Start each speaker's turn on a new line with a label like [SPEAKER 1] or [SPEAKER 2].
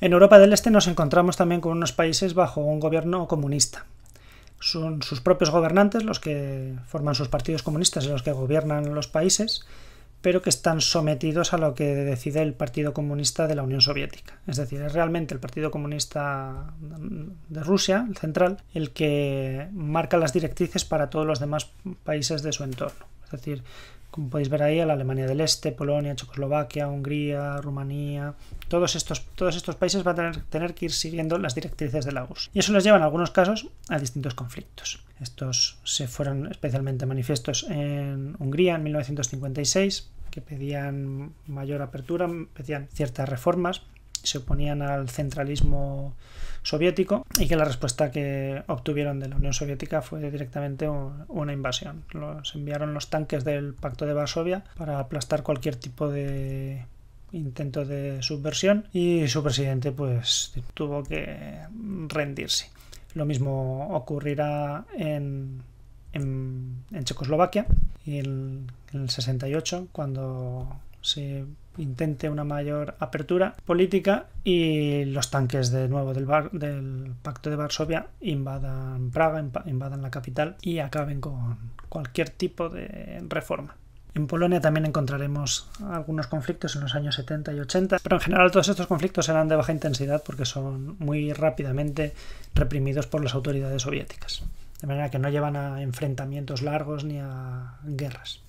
[SPEAKER 1] En Europa del Este nos encontramos también con unos países bajo un gobierno comunista. Son sus propios gobernantes los que forman sus partidos comunistas y los que gobiernan los países, pero que están sometidos a lo que decide el Partido Comunista de la Unión Soviética. Es decir, es realmente el Partido Comunista de Rusia, el central, el que marca las directrices para todos los demás países de su entorno. Es decir, como podéis ver ahí, la Alemania del Este, Polonia, Checoslovaquia, Hungría, Rumanía, todos estos, todos estos países van a tener, que ir siguiendo las directrices de la URSS. Y eso les lleva en algunos casos a distintos conflictos. Estos se fueron especialmente manifiestos en Hungría en 1956, que pedían mayor apertura, pedían ciertas reformas, se oponían al centralismo soviético y que la respuesta que obtuvieron de la Unión Soviética fue directamente una invasión. Los enviaron los tanques del Pacto de Varsovia para aplastar cualquier tipo de intento de subversión y su presidente pues tuvo que rendirse. Lo mismo ocurrirá en, en, Checoslovaquia y en, en el 68 cuando se intente una mayor apertura política y los tanques de nuevo del, Pacto de Varsovia invadan Praga, invadan la capital y acaben con cualquier tipo de reforma. En Polonia también encontraremos algunos conflictos en los años 70 y 80, pero en general todos estos conflictos serán de baja intensidad porque son muy rápidamente reprimidos por las autoridades soviéticas. De manera que no llevan a enfrentamientos largos ni a guerras.